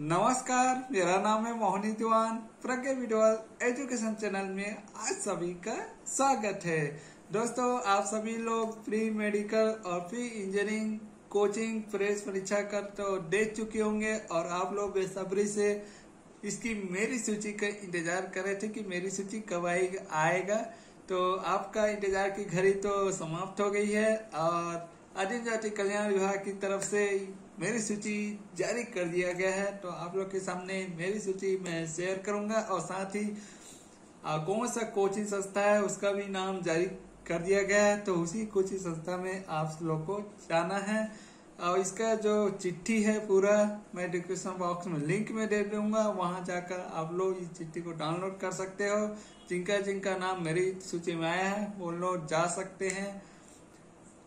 नमस्कार, मेरा नाम है मोहनी दीवान। प्रज्ञा विडवाल एजुकेशन चैनल में आज सभी का स्वागत है। दोस्तों, आप सभी लोग प्री मेडिकल और प्री इंजीनियरिंग कोचिंग प्रेस परीक्षा कर तो दे चुके होंगे और आप लोग बेसब्री से इसकी मेरी सूची का इंतज़ार कर रहे थे कि मेरी सूची कब आएगा। तो आपका इंतज़ार की घड़ी तो समाप्त हो गई है और आदिम जाति कल्याण विभाग की तरफ़ से मेरी सूची जारी कर दिया गया है तो आप लोग के सामने मेरी सूची मैं शेयर करूँगा और साथ ही कौन सा कोचिंग संस्था है उसका भी नाम जारी कर दिया गया है तो उसी कोचिंग संस्था में आप लोग को जाना है। और इसका जो चिट्ठी है पूरा, मैं डिस्क्रिप्शन बॉक्स में लिंक में दे दूँगा, वहाँ जाकर आप लोग इस चिट्ठी को डाउनलोड कर सकते हो। जिनका जिनका नाम मेरी सूची में आया है, वो लोग जा सकते हैं।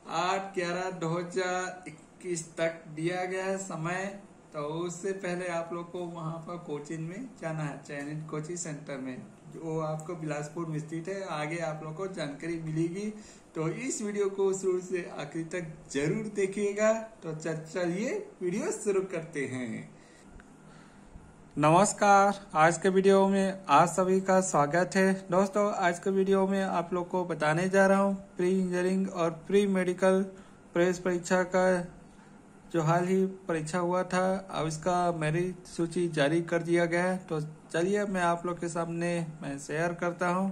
आठ, ग्यारह, दो हज़ार इक्कीस तक दिया गया है समय। तो उससे पहले आप लोग को वहाँ पर कोचिंग में जाना है, चयनित कोचिंग सेंटर में। जो आपको बिलासपुर में स्थित है, आगे आप लोग को जानकारी मिलेगी। तो इस वीडियो को शुरू से आखिर तक ज़रूर देखिएगा। तो चलिए वीडियो शुरू करते हैं। नमस्कार। आज के वीडियो में आप सभी का स्वागत है। दोस्तों, आज के वीडियो में आप लोग को बताने जा रहा हूँ प्री इंजीनियरिंग और प्री मेडिकल प्रेस परीक्षा का जो हाल ही परीक्षा हुआ था, अब इसका मेरिट सूची जारी कर दिया गया है। तो चलिए, मैं आप लोग के सामने मैं शेयर करता हूँ।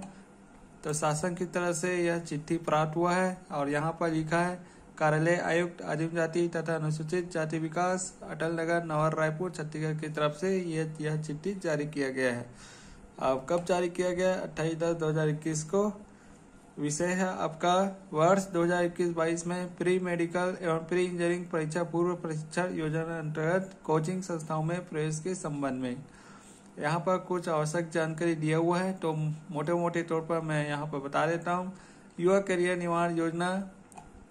तो शासन की तरफ़ से यह चिट्ठी प्राप्त हुआ है और यहाँ पर लिखा है कार्यालय आयुक्त आदिम जाति तथा अनुसूचित जाति विकास, अटल नगर, नवर रायपुर, छत्तीसगढ़ की तरफ़ से यह यह चिट्ठी जारी किया गया है। अब कब जारी किया गया? अट्ठाईस दस दो हज़ार इक्कीस को। विषय है आपका। वर्ष 2021-22 में प्री मेडिकल एवं प्री इंजीनियरिंग परीक्षा, पूर्व प्रशिक्षण योजना अंतर्गत कोचिंग संस्थाओं में प्रवेश के संबंध में। यहाँ पर कुछ आवश्यक जानकारी दिया हुआ है तो मोटे मोटे तौर पर मैं यहाँ पर बता देता हूँ। युवा करियर निर्माण योजना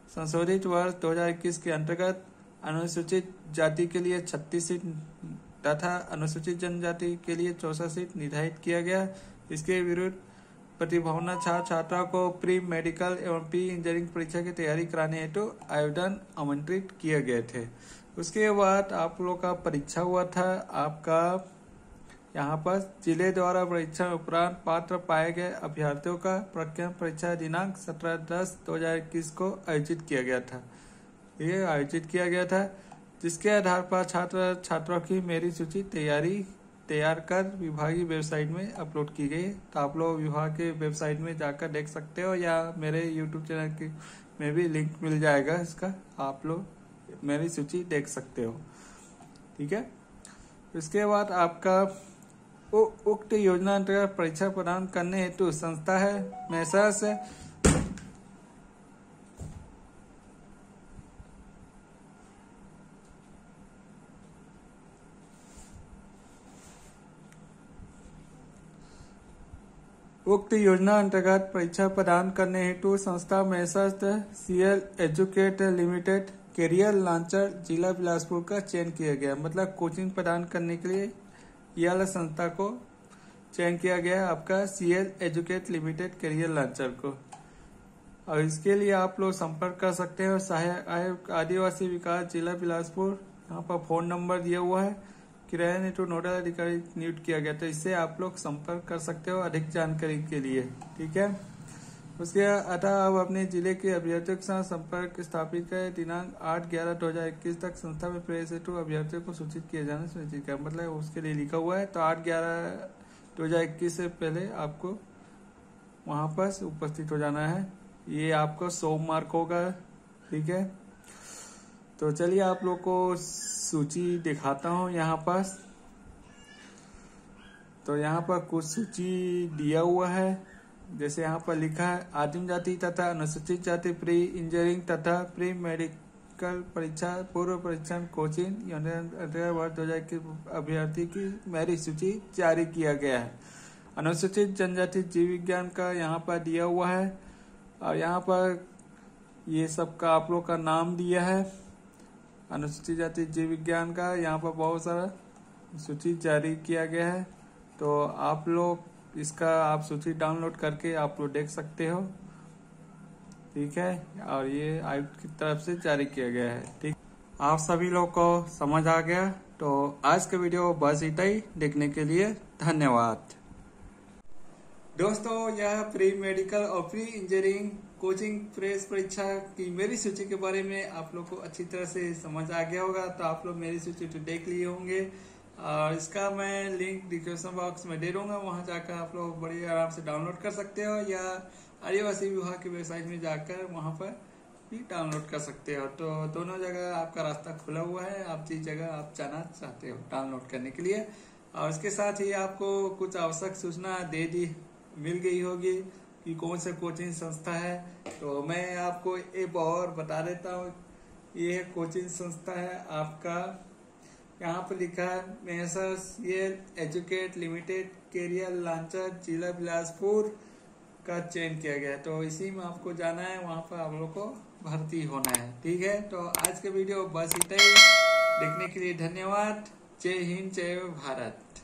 संशोधित वर्ष 2021 के अंतर्गत अनुसूचित जाति के लिए 36 सीट तथा अनुसूचित जनजाति के लिए चौसठ सीट निर्धारित किया गया। इसके विरुद्ध प्रतिभावना छात्र छात्राओं को प्री मेडिकल एवं प्री इंजीनियरिंग परीक्षा की तैयारी कराने हेतु आवेदन आमंत्रित किए गए थे। उसके बाद आप लोग का परीक्षा हुआ था। आपका यहाँ पर ज़िले द्वारा परीक्षा उपरांत पात्र पाए गए अभ्यर्थियों का प्रज्ञान परीक्षा दिनांक 17 दस 2021 को आयोजित किया गया था। ये आयोजित किया गया था, जिसके आधार पर छात्र छात्रों की मेरी सूची तैयारी तैयार कर विभागीय वेबसाइट में अपलोड की गई। तो आप लोग विभाग के वेबसाइट में जाकर देख सकते हो या मेरे यूट्यूब चैनल की में भी लिंक मिल जाएगा इसका। आप लोग मेरी सूची देख सकते हो। ठीक है? इसके बाद आपका उक्त योजना अंतर्गत परीक्षा प्रदान करने हेतु संस्था है मैसर्स उक्त योजना अंतर्गत परीक्षा प्रदान करने हेतु संस्था Messrs CL educate limited, career launcher जिला बिलासपुर का चयन किया गया। मतलब कोचिंग प्रदान करने के लिए ये संस्था को चयन किया गया आपका C L educate limited career launcher को। और इसके लिए आप लोग संपर्क कर सकते हैं सहायक आयोग आदिवासी विकास, जिला बिलासपुर, यहाँ पर फ़ोन नंबर दिया हुआ है। किराया नेटो नोडल अधिकारी नियुक्त किया गया तो इससे आप लोग संपर्क कर सकते हो अधिक जानकारी के लिए। ठीक है? उसके अतः अब अपने ज़िले के अभ्यर्थियों के साथ संपर्क स्थापित कर। दिनांक आठ ग्यारह दो हज़ार इक्कीस तक संस्था में प्रवेश हेतु अभ्यर्थियों को सूचित किया जाना सुनिश्चित किया मतलब उसके लिए लिखा हुआ है। तो आठ ग्यारह दो हज़ार इक्कीस से पहले आपको वहाँ पर उपस्थित हो जाना है। ये आपको सोमवार को होगा। ठीक है? तो चलिए आप लोग को सूची दिखाता हूँ यहाँ पास तो यहाँ पर कुछ सूची दिया हुआ है। जैसे यहाँ पर लिखा है, आदिम जाति तथा अनुसूचित जाति, प्री इंजीनियरिंग तथा प्री मेडिकल परीक्षा, पूर्व परीक्षण कोचिंग वर्ष दो हज़ार के अभ्यर्थी की मेरिट सूची जारी किया गया है। अनुसूचित जनजाति जीव विज्ञान का यहाँ पर दिया हुआ है, और यहाँ पर ये सब का आप लोग का नाम दिया है। अनुसूचित जाति जीव विज्ञान का यहाँ पर बहुत सारा सूची जारी किया गया है। तो आप लोग इसका आप सूची डाउनलोड करके आप लोग देख सकते हो। ठीक है? और ये आयुक्त की तरफ़ से जारी किया गया है। ठीक? आप सभी लोग को समझ आ गया? तो आज का वीडियो बस इतना ही। देखने के लिए धन्यवाद। दोस्तों, यह प्री मेडिकल और प्री इंजीनियरिंग कोचिंग प्रेस परीक्षा की मेरी सूची के बारे में आप लोग को अच्छी तरह से समझ आ गया होगा। तो आप लोग मेरी सूची तो देख लिए होंगे। और इसका मैं लिंक डिस्क्रिप्शन बॉक्स में दे दूँगा, वहाँ जाकर आप लोग बड़ी आराम से डाउनलोड कर सकते हो या आदिवासी विभाग की वेबसाइट में जाकर वहाँ पर भी डाउनलोड कर सकते हो। तो दोनों जगह आपका रास्ता खुला हुआ है, आप जिस जगह आप जाना चाहते हो डाउनलोड करने के लिए। और इसके साथ ही आपको कुछ आवश्यक सूचना दे दी, मिल गई होगी कि कौन सा कोचिंग संस्था है। तो मैं आपको एक और बता देता हूँ, ये कोचिंग संस्था है आपका यहाँ पर लिखा है मेसर्स ये एजुकेट, लिमिटेड, केरियर, लांचर, जिला बिलासपुर का चयन किया गया तो इसी में आपको जाना है, वहाँ पर आप लोग को भर्ती होना है। ठीक है? तो आज का वीडियो बस इतना ही। देखने के लिए धन्यवाद। जय हिंद, जय भारत।